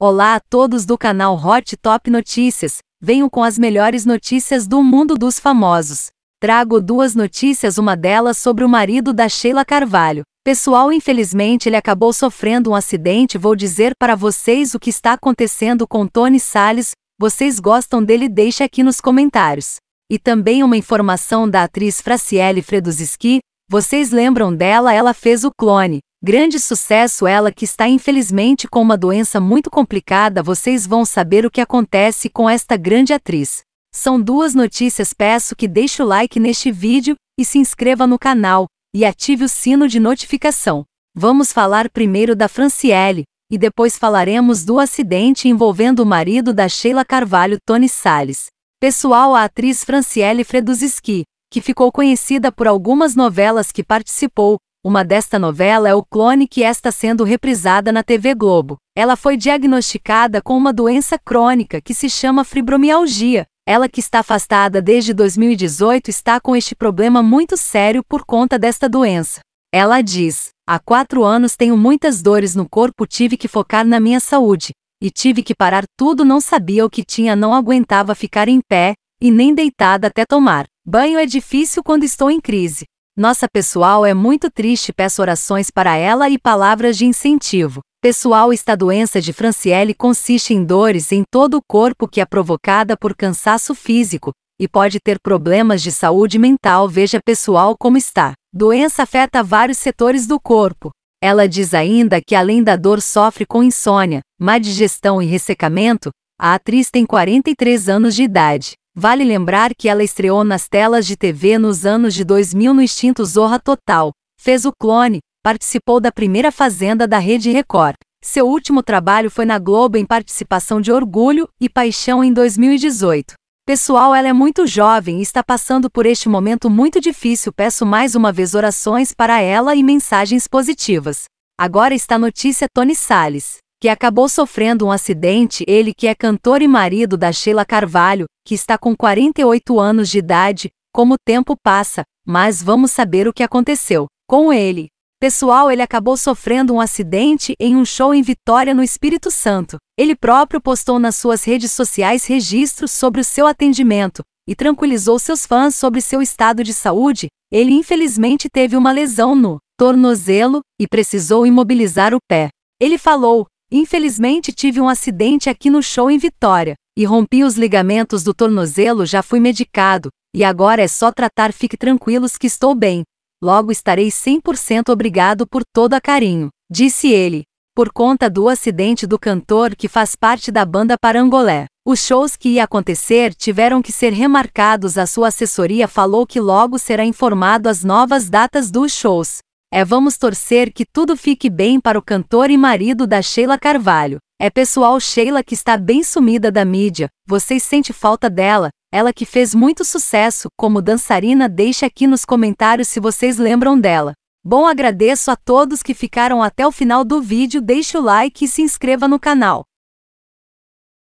Olá a todos do canal Hot Top Notícias. Venho com as melhores notícias do mundo dos famosos. Trago duas notícias, uma delas sobre o marido da Sheila Carvalho. Pessoal, infelizmente ele acabou sofrendo um acidente. Vou dizer para vocês o que está acontecendo com Tony Salles. Vocês gostam dele? Deixe aqui nos comentários. E também uma informação da atriz Fraciele Freduziski. Vocês lembram dela? Ela fez o clone. Grande sucesso ela que está infelizmente com uma doença muito complicada. Vocês vão saber o que acontece com esta grande atriz. São duas notícias. Peço que deixe o like neste vídeo e se inscreva no canal e ative o sino de notificação. Vamos falar primeiro da Franciele e depois falaremos do acidente envolvendo o marido da Sheila Carvalho, Tony Salles. Pessoal, a atriz Franciele Freduziski, que ficou conhecida por algumas novelas que participou, uma desta novela é o clone que está sendo reprisada na TV Globo. Ela foi diagnosticada com uma doença crônica que se chama fibromialgia. Ela que está afastada desde 2018 está com este problema muito sério por conta desta doença. Ela diz: Há quatro anos tenho muitas dores no corpo, tive que focar na minha saúde. E tive que parar tudo, não sabia o que tinha, não aguentava ficar em pé, e nem deitada até tomar. Banho é difícil quando estou em crise. Nossa pessoal é muito triste, peço orações para ela e palavras de incentivo. Pessoal, esta doença de Franciele consiste em dores em todo o corpo que é provocada por cansaço físico e pode ter problemas de saúde mental. Veja pessoal como está. Doença afeta vários setores do corpo. Ela diz ainda que além da dor sofre com insônia, má digestão e ressecamento. A atriz tem 43 anos de idade. Vale lembrar que ela estreou nas telas de TV nos anos de 2000 no extinto Zorra Total, fez o clone, participou da primeira Fazenda da Rede Record. Seu último trabalho foi na Globo em participação de Orgulho e Paixão em 2018. Pessoal, ela é muito jovem e está passando por este momento muito difícil. Peço mais uma vez orações para ela e mensagens positivas. Agora está a notícia Tony Salles que acabou sofrendo um acidente, ele que é cantor e marido da Sheila Carvalho, que está com 48 anos de idade, como o tempo passa, mas vamos saber o que aconteceu com ele. Pessoal, ele acabou sofrendo um acidente em um show em Vitória no Espírito Santo. Ele próprio postou nas suas redes sociais registros sobre o seu atendimento e tranquilizou seus fãs sobre seu estado de saúde. Ele infelizmente teve uma lesão no tornozelo e precisou imobilizar o pé. Ele falou: Infelizmente tive um acidente aqui no show em Vitória, e rompi os ligamentos do tornozelo, já fui medicado, e agora é só tratar, fique tranquilos que estou bem. Logo estarei 100% obrigado por todo a carinho, disse ele. Por conta do acidente do cantor que faz parte da banda Parangolé, os shows que ia acontecer tiveram que ser remarcados. A sua assessoria falou que logo será informado as novas datas dos shows. É vamos torcer que tudo fique bem para o cantor e marido da Sheila Carvalho. É pessoal Sheila que está bem sumida da mídia, vocês sente falta dela, ela que fez muito sucesso como dançarina deixe aqui nos comentários se vocês lembram dela. Bom agradeço a todos que ficaram até o final do vídeo, deixe o like e se inscreva no canal.